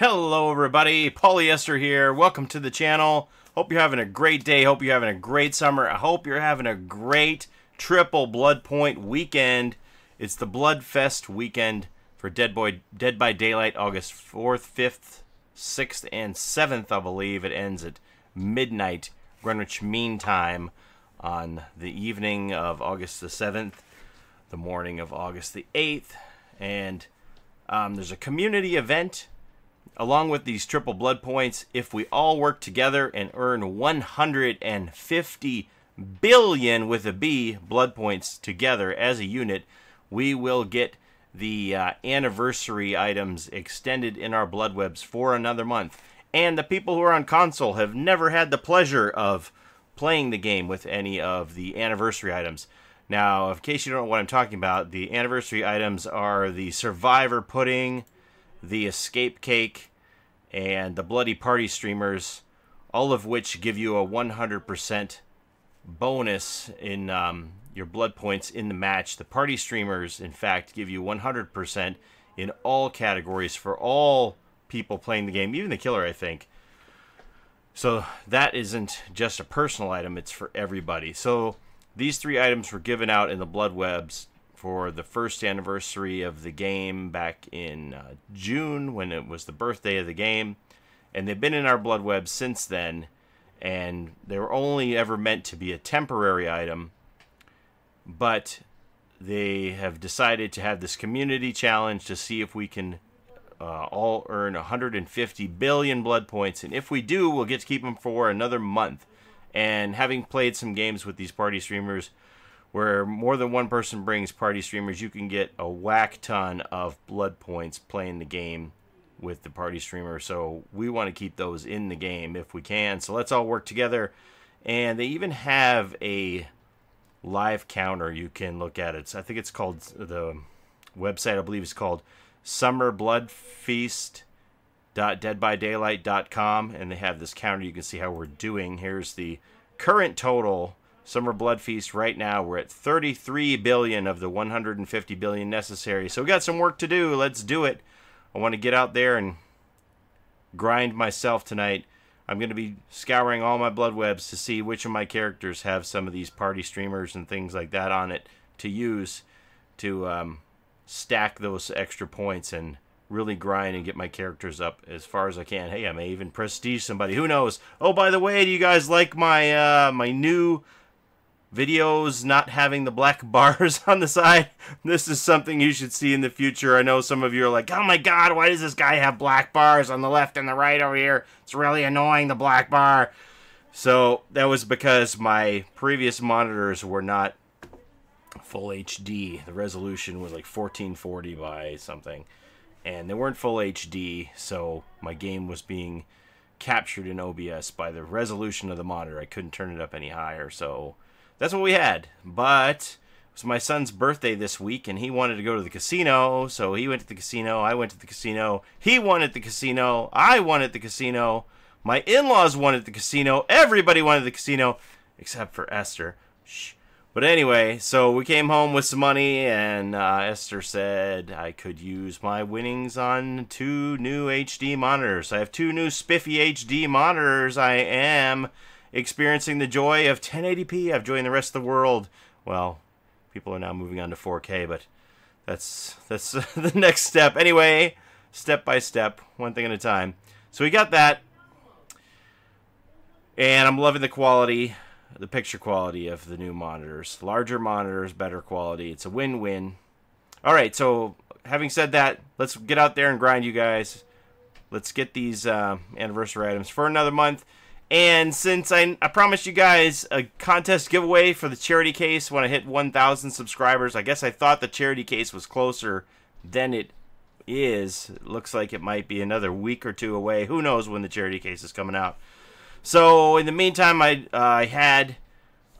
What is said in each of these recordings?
Hello everybody, Paulie Esther here. Welcome to the channel. Hope you're having a great day. Hope you're having a great summer. I hope you're having a great triple Blood Point weekend. It's the Blood Feast weekend for Dead Boy Dead by Daylight August 4th, 5th, 6th, and 7th, I believe. It ends at midnight Greenwich Mean Time on the evening of August the 7th, the morning of August the 8th, and um, there's a community event along with these triple blood points. If we all work together and earn 150 billion with a B blood points together as a unit, we will get the uh, anniversary items extended in our blood webs for another month. And the people who are on console have never had the pleasure of playing the game with any of the anniversary items. Now, in case you don't know what I'm talking about, the anniversary items are the Survivor Pudding, the Escape Cake, and the Bloody Party Streamers, all of which give you a 100% bonus in um, your blood points in the match. The Party Streamers, in fact, give you 100% in all categories for all people playing the game, even the killer, I think. So that isn't just a personal item, it's for everybody. So these three items were given out in the Blood Webs for the first anniversary of the game back in uh, June when it was the birthday of the game. And they've been in our Blood web since then. And they were only ever meant to be a temporary item. But they have decided to have this community challenge to see if we can uh, all earn 150 billion blood points. And if we do, we'll get to keep them for another month. And having played some games with these party streamers, where more than one person brings party streamers, you can get a whack ton of blood points playing the game with the party streamer. So we want to keep those in the game if we can. So let's all work together. And they even have a live counter you can look at it. I think it's called the website I believe is called Summer Blood Feast deadbydaylight.com and they have this counter you can see how we're doing here's the current total summer blood feast right now we're at 33 billion of the 150 billion necessary so we got some work to do let's do it i want to get out there and grind myself tonight i'm going to be scouring all my blood webs to see which of my characters have some of these party streamers and things like that on it to use to um, stack those extra points and really grind and get my characters up as far as I can. Hey, I may even prestige somebody. Who knows? Oh, by the way, do you guys like my uh, my new videos not having the black bars on the side? This is something you should see in the future. I know some of you are like, oh my god, why does this guy have black bars on the left and the right over here? It's really annoying, the black bar. So that was because my previous monitors were not full HD. The resolution was like 1440 by something and they weren't full HD, so my game was being captured in OBS by the resolution of the monitor. I couldn't turn it up any higher, so that's what we had. But it was my son's birthday this week, and he wanted to go to the casino, so he went to the casino. I went to the casino. He at the casino. I at the casino. My in-laws at the casino. Everybody at the casino, except for Esther. Shh. But anyway, so we came home with some money, and uh, Esther said I could use my winnings on two new HD monitors. I have two new spiffy HD monitors. I am experiencing the joy of 1080p. I've joined the rest of the world. Well, people are now moving on to 4K, but that's that's the next step. Anyway, step by step, one thing at a time. So we got that, and I'm loving the quality the picture quality of the new monitors. Larger monitors, better quality. It's a win-win. All right, so having said that, let's get out there and grind, you guys. Let's get these uh, anniversary items for another month. And since I, I promised you guys a contest giveaway for the charity case when I hit 1,000 subscribers, I guess I thought the charity case was closer than it is. It looks like it might be another week or two away. Who knows when the charity case is coming out. So in the meantime, I uh, I had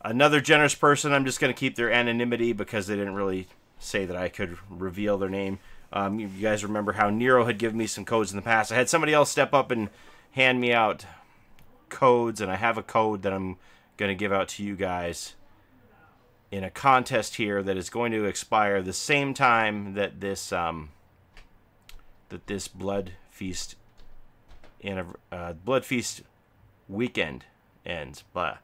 another generous person. I'm just going to keep their anonymity because they didn't really say that I could reveal their name. Um, you guys remember how Nero had given me some codes in the past. I had somebody else step up and hand me out codes, and I have a code that I'm going to give out to you guys in a contest here that is going to expire the same time that this um, that this blood feast and uh, Blood Feast weekend ends. Blah.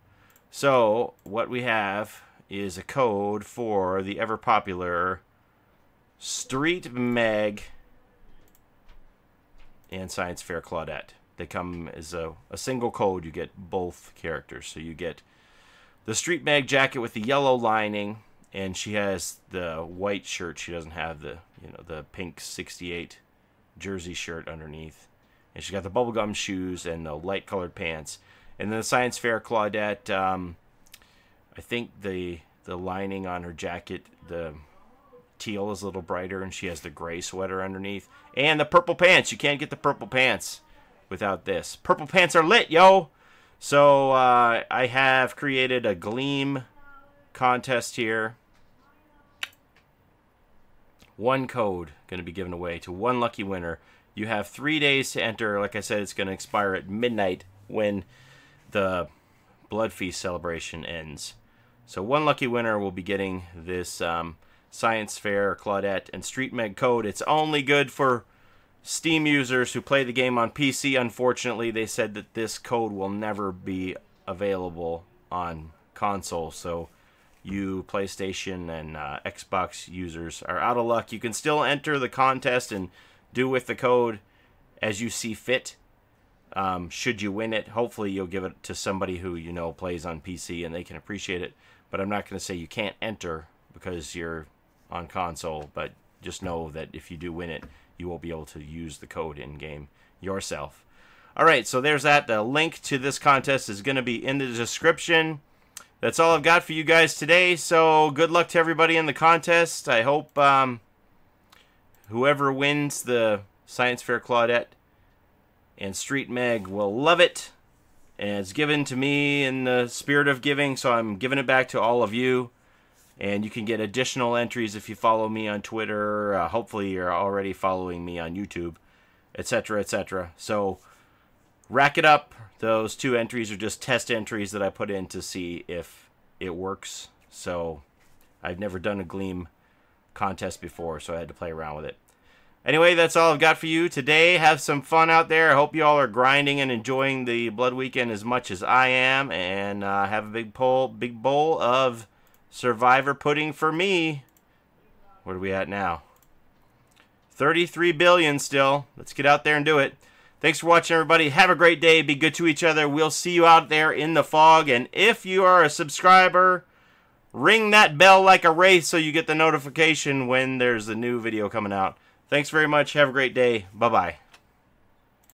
So what we have is a code for the ever popular Street Meg and Science Fair Claudette. They come as a, a single code. You get both characters. So you get the Street Meg jacket with the yellow lining, and she has the white shirt. She doesn't have the you know the pink 68 jersey shirt underneath. And she's got the bubblegum shoes and the light colored pants. And then the Science Fair Claudette, um, I think the the lining on her jacket, the teal is a little brighter, and she has the gray sweater underneath. And the purple pants. You can't get the purple pants without this. Purple pants are lit, yo! So uh, I have created a Gleam contest here. One code going to be given away to one lucky winner. You have three days to enter. Like I said, it's going to expire at midnight when the Blood Feast celebration ends. So one lucky winner will be getting this um, Science Fair, Claudette, and Street Meg code. It's only good for Steam users who play the game on PC. Unfortunately, they said that this code will never be available on console. So you PlayStation and uh, Xbox users are out of luck. You can still enter the contest and do with the code as you see fit. Um, should you win it, hopefully you'll give it to somebody who you know plays on PC and they can appreciate it. But I'm not going to say you can't enter because you're on console. But just know that if you do win it, you will be able to use the code in game yourself. All right, so there's that. The link to this contest is going to be in the description. That's all I've got for you guys today. So good luck to everybody in the contest. I hope um, whoever wins the Science Fair Claudette and Street Meg will love it. And it's given to me in the spirit of giving, so I'm giving it back to all of you. And you can get additional entries if you follow me on Twitter. Uh, hopefully, you're already following me on YouTube, etc., etc. So, rack it up. Those two entries are just test entries that I put in to see if it works. So, I've never done a Gleam contest before, so I had to play around with it. Anyway, that's all I've got for you today. Have some fun out there. I hope you all are grinding and enjoying the Blood Weekend as much as I am. And uh, have a big bowl, big bowl of Survivor pudding for me. What are we at now? 33 billion still. Let's get out there and do it. Thanks for watching, everybody. Have a great day. Be good to each other. We'll see you out there in the fog. And if you are a subscriber, ring that bell like a wraith so you get the notification when there's a new video coming out. Thanks very much. Have a great day. Bye-bye.